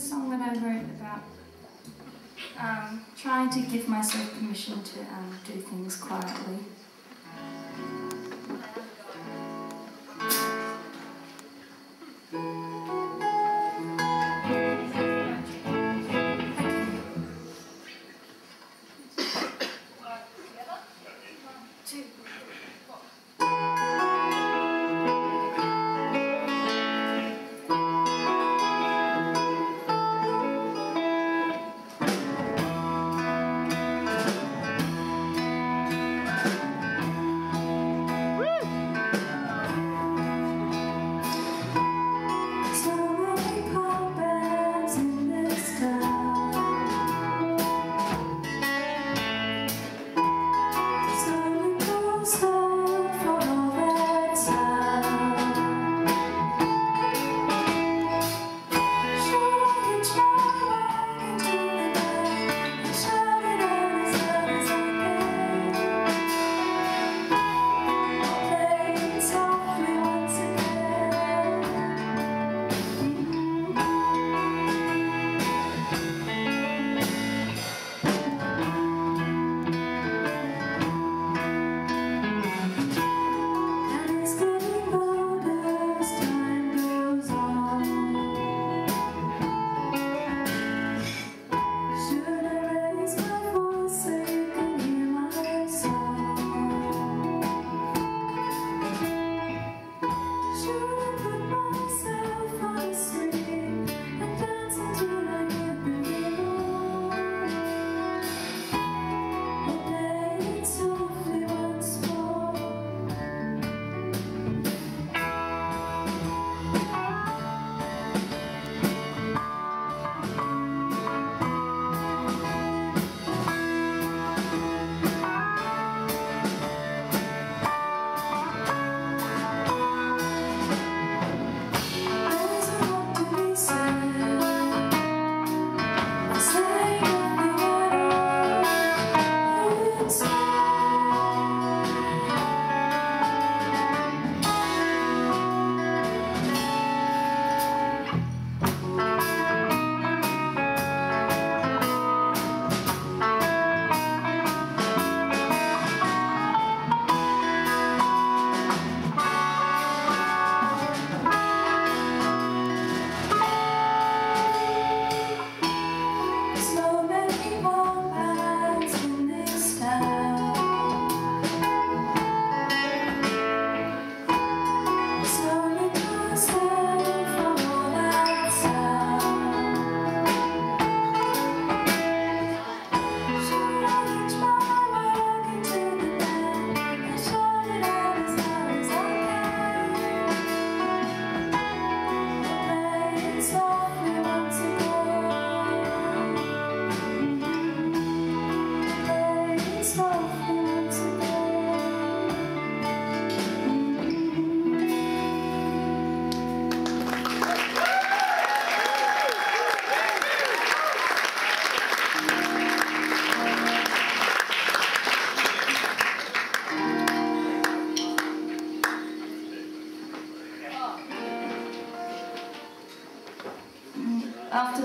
a song that I wrote about um, trying to give myself permission to um, do things quietly.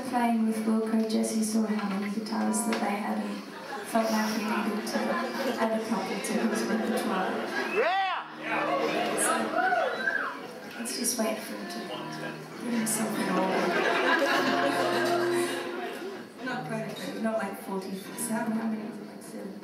Playing with Wilco, Jesse saw how many guitars that they had and felt like he needed to add a couple to his repertoire. Yeah! So, let's just wait for him to get himself in order. not quite, not like 47, how many like 7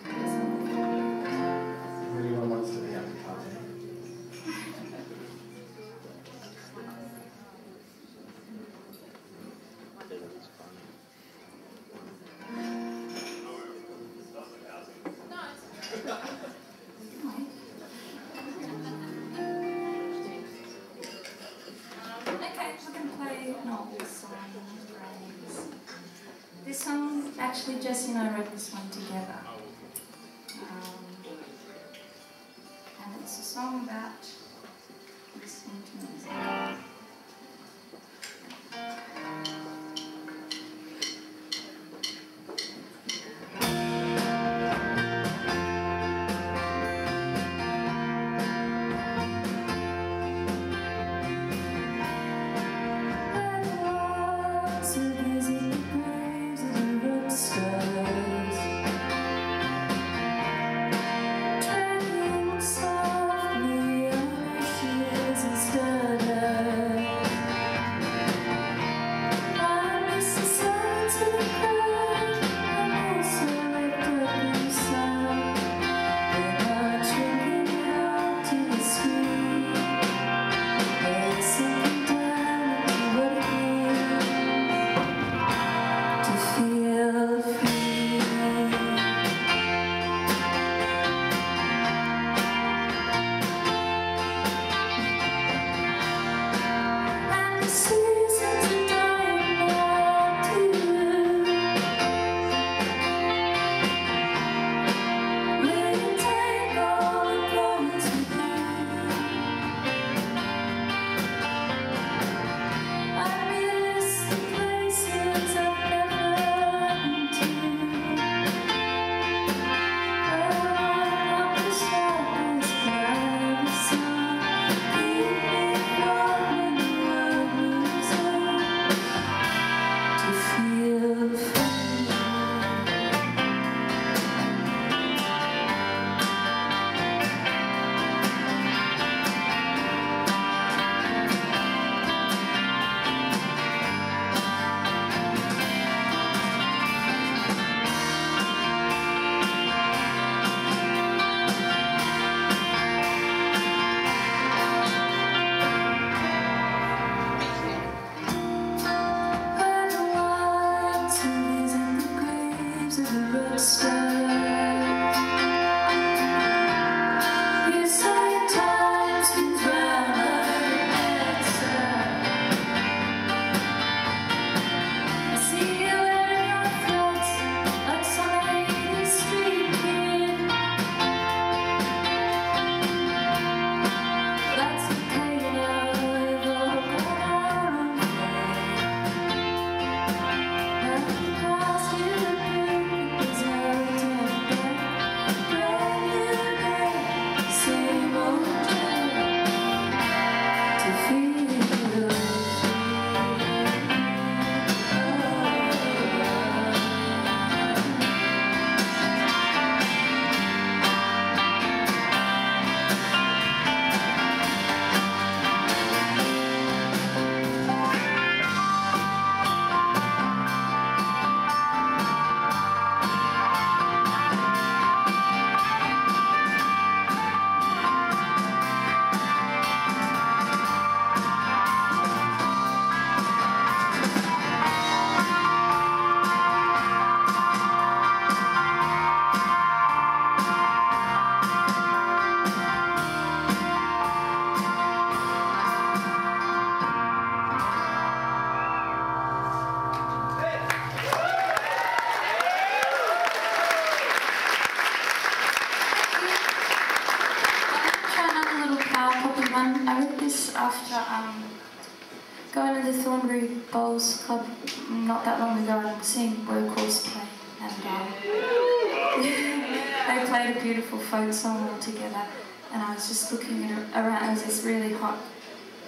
folk song all together. And I was just looking at, around. It was this really hot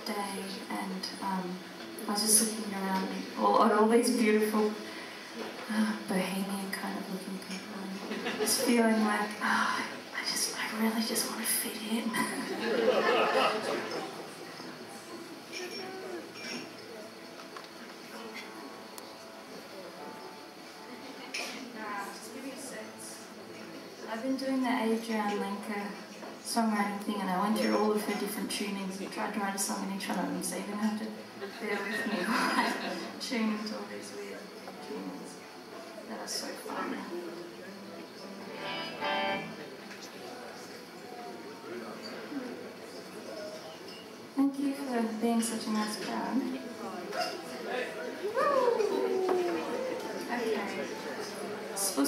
day, and um, I was just looking around all, at all these beautiful uh, bohemian kind of looking people, and just feeling like, oh, I just, I really just want to fit in. I've been doing the Adrianne Lenker songwriting thing and I went through all of her different tunings. And tried to write a song in each one of them, so you're going to have to bear with me. While I tune into all these weird tunings. That are so fun. Thank you for being such a nice crowd. Okay, so we'll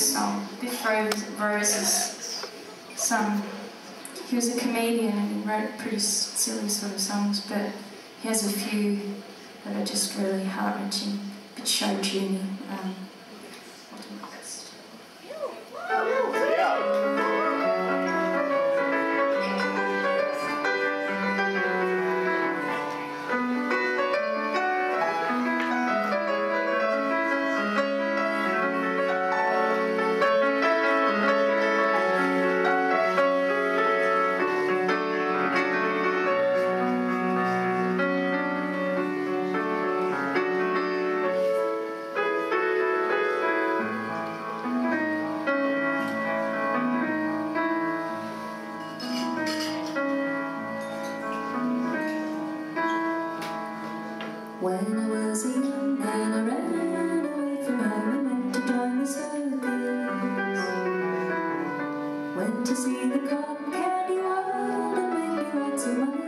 Rose, Rose's it's um, he was a comedian and he wrote pretty silly sort of songs, but he has a few that are just really heart wrenching, a bit show tuney. Um, Went to see the cotton candy world and made me write so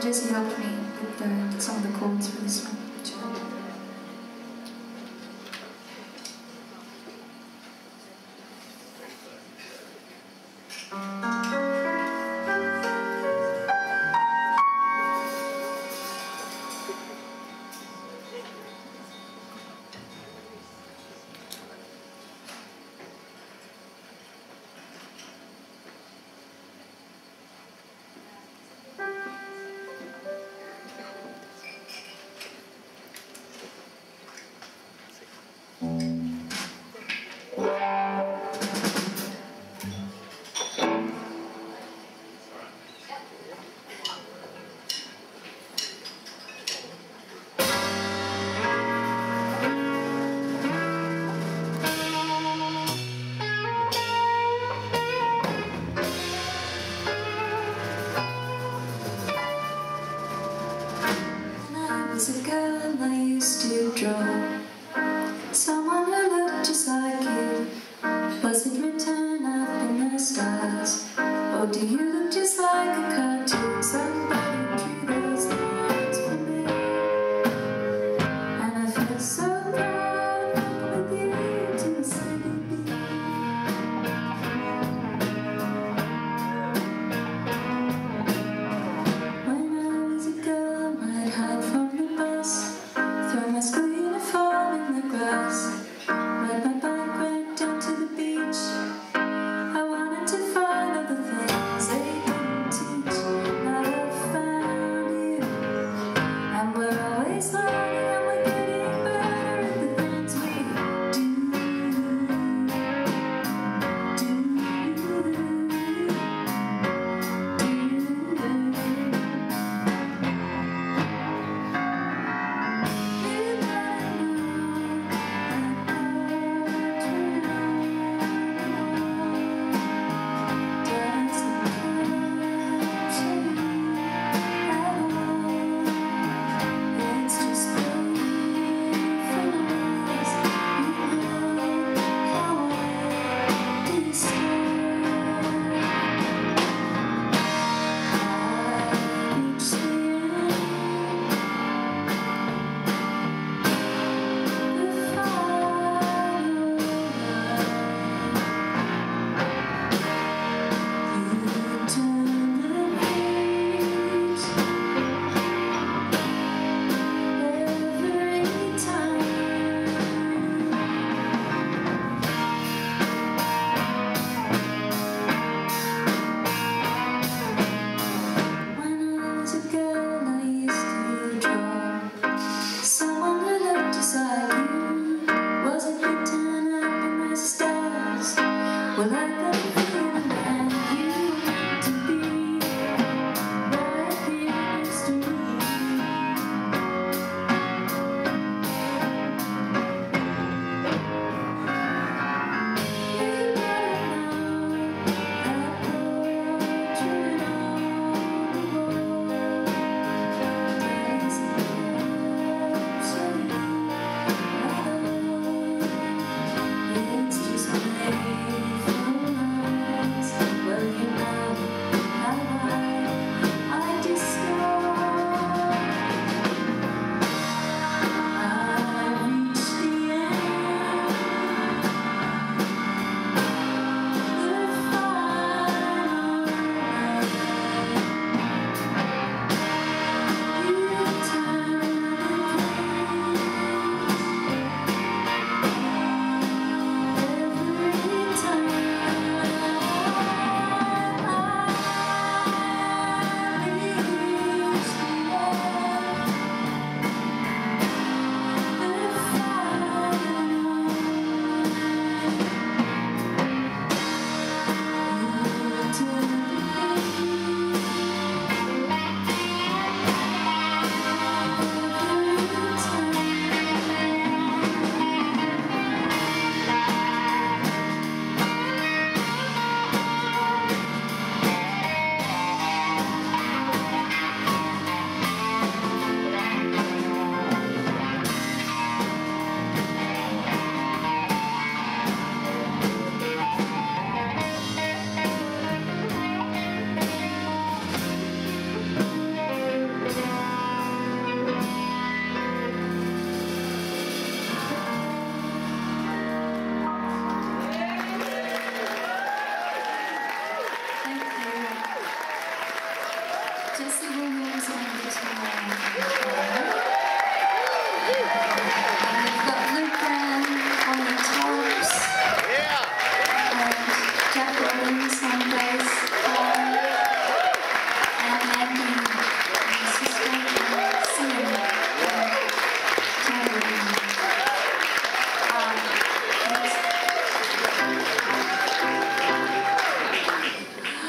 Jesse helped me with the, some of the chords for this one.